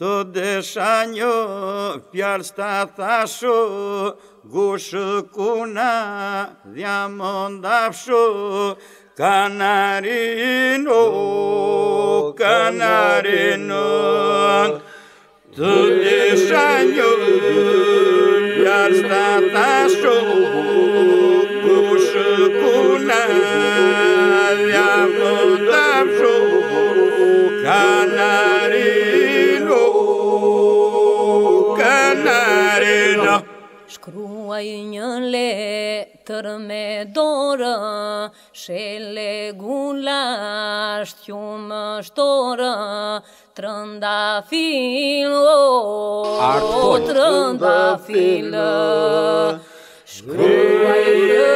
Të desha një pjarë sta thashu, gushë kuna dhja më ndafshu, kanarin o, kanarin o, të desha një pjarë sta thashu, gushë kuna dhja më ndafshu, Shkruaj një letër me dorë, shele gulasht qumë shtorë, trëndafil, o, trëndafil. Shkruaj një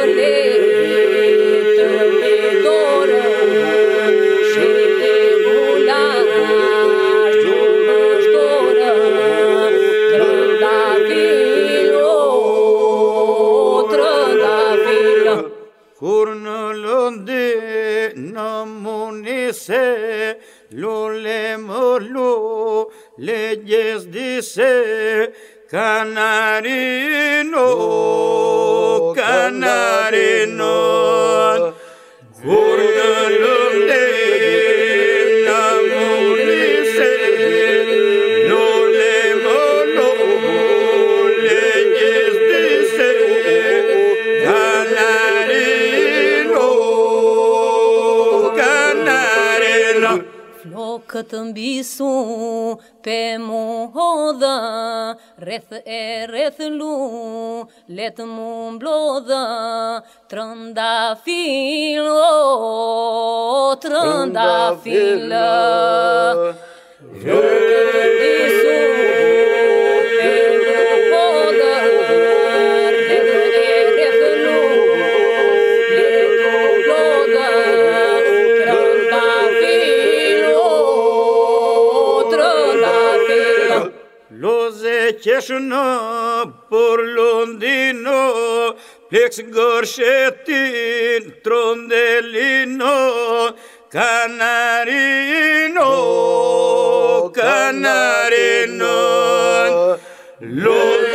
lëndi në munise, lule më lu, legjes dise, kanarino, kanarino. Oh, këtë mbisu Pe mu hodha Reth e rreth lu let mu mblodha Trënda fil O, trënda fil Trënda fil Loze qeshë në për lundino, pleks gërshetin trondelino, kanarino, kanarino. Oh, Loze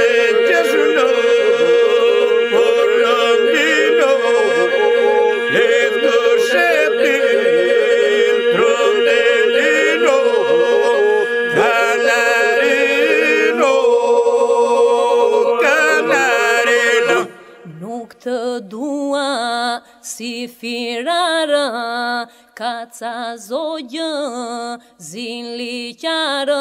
si firarë, ka ca zogjë, zin liqarë,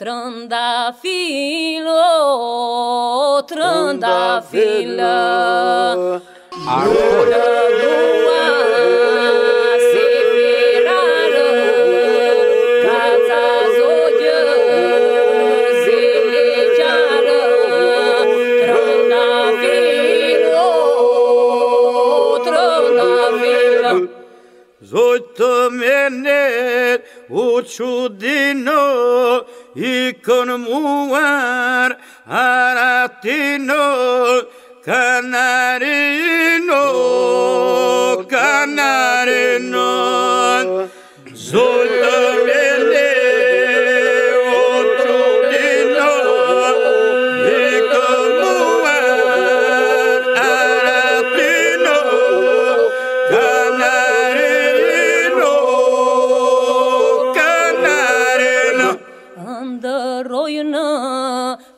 trëndafil, o, trëndafil. Menet u qudino, i kënë muar aratino, kanarino,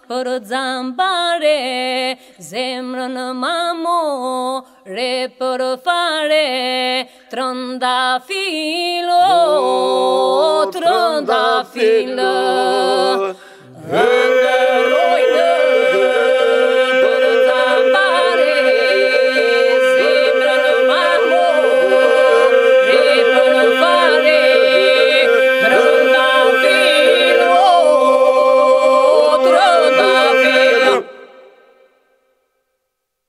për zambare, zemrën mamo, re për fare, trëndafilo, trëndafilo. Hey!